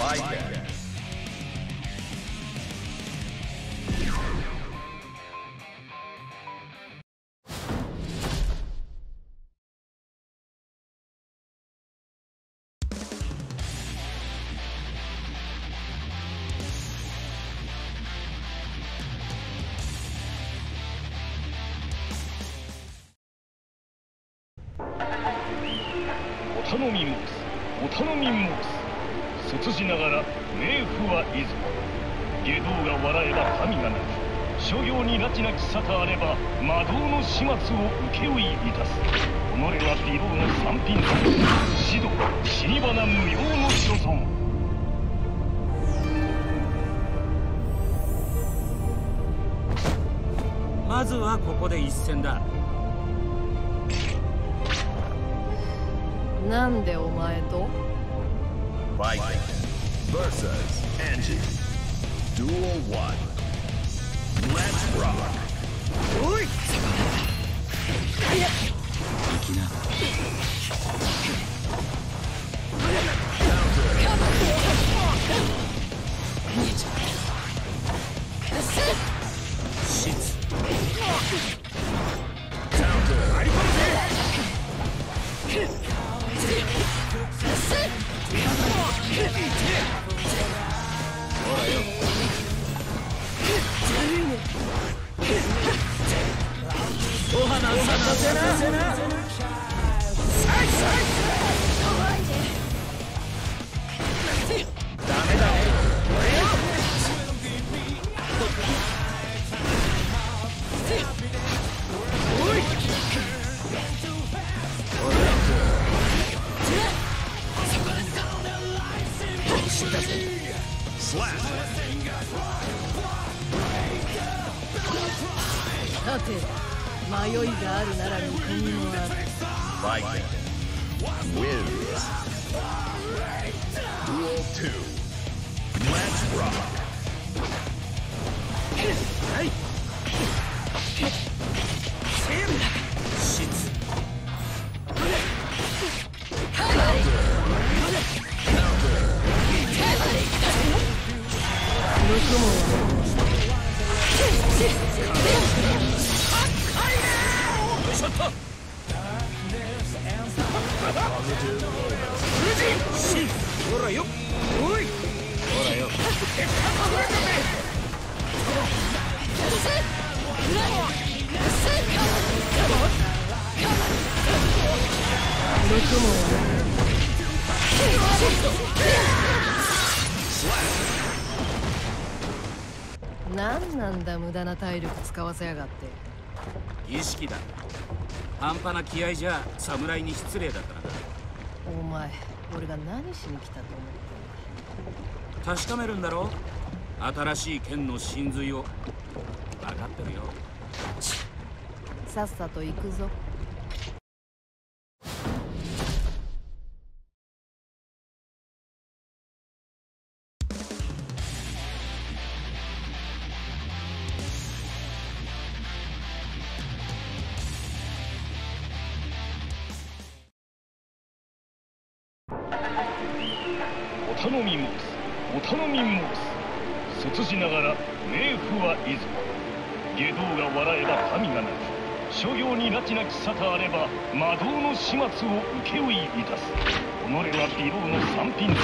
お頼み申すお頼み申す卒じながら冥府はいず下道が笑えば神がなく諸行に拉致なき沙汰あれば魔道の始末を請負いいたす。己は美容の三品。座指導死に花無用の所存。まずはここで一戦だ。なんでお前と？Bycast versus Angie. Duel 1. Let's rock. 行き Bycast wins. Duel 2. Let's rock. ほらなんなんだ無駄な体力使わせやがって。儀式だ。半端な気合じゃ侍に失礼だからな。お前俺が何しに来たと思ってんだ確かめるんだろ？新しい剣の真髄を分かってるよ。さっさと行くぞ。お頼み申す。お頼み申す。卒じながら冥府はいず下道が笑えば神がなく諸行に拉致なき沙汰あれば魔道の始末を請負いいたす。己は美貌の三品座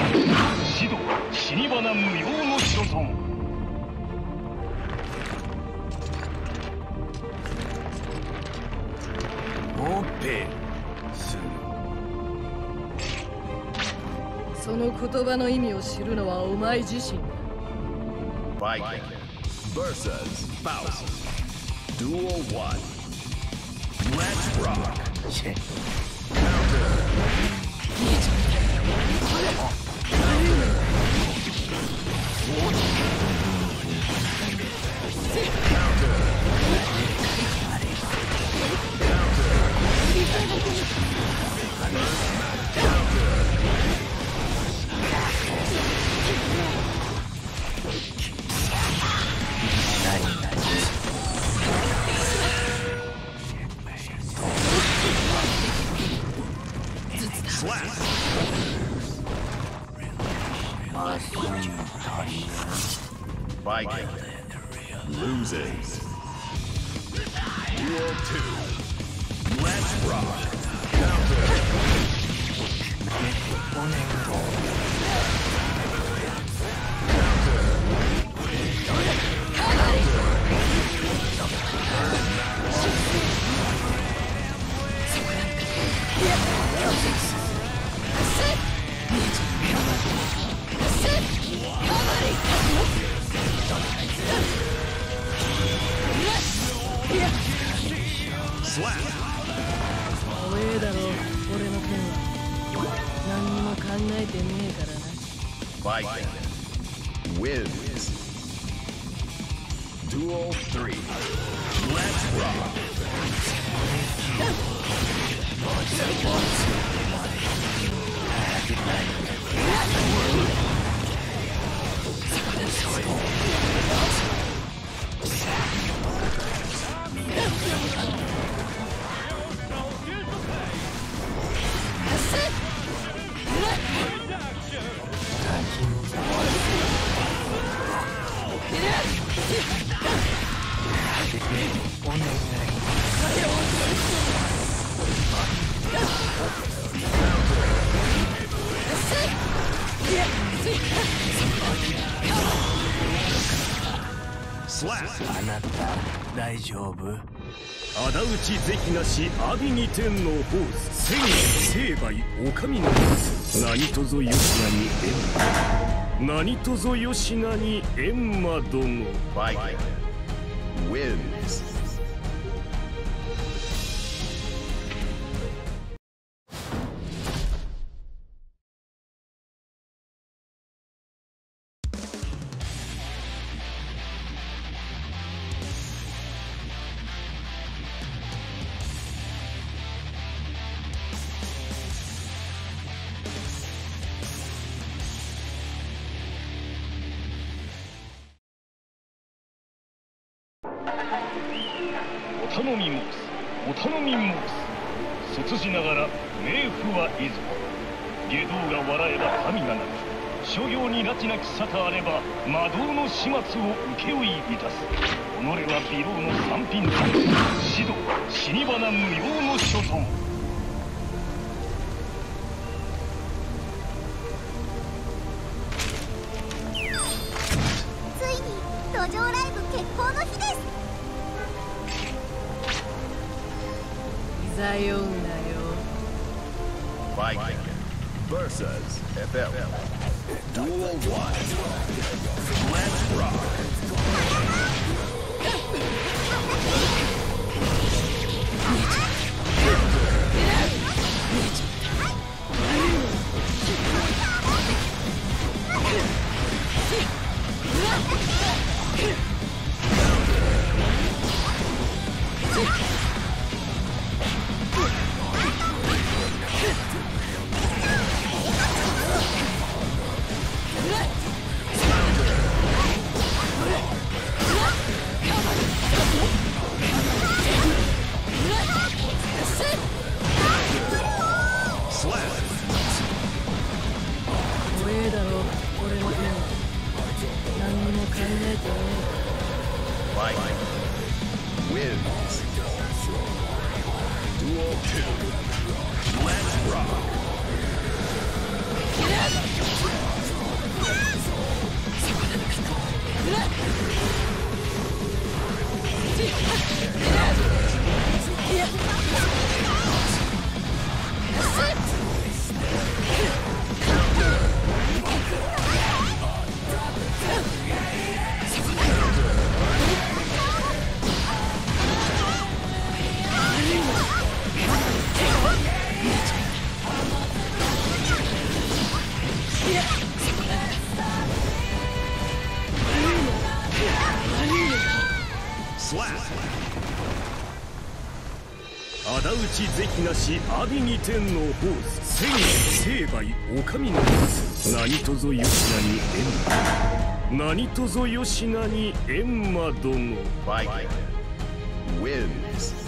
指導死に花無用の所存。言葉の意味を知るのはお前自身。イキン vs えだろ俺の剣は何にも考えてねえからな Viking wins. Duel 3. Let's rock. Slap. 大丈夫？仇討ち是非なし阿炎に天のホース千成敗お上の何とぞよしなに閻魔。何とぞよしなに閻魔殿 Viking wins. 頼み申すお頼み申す卒じながら冥府はいず外道が笑えば神がなく諸行に拉致なき沙汰あれば魔道の始末を請負いいたす。己は美容の三品残死指導死に花無用の所存ついに路上ライブ決行の日です。Viking versus FL. Duel 1. Let's rock. Mike wins. Dual 2. 仇討ち是非なし阿炎に天のホース千成敗お上の何とぞよしなに閻魔何とぞよしなに閻魔殿 Viking wins.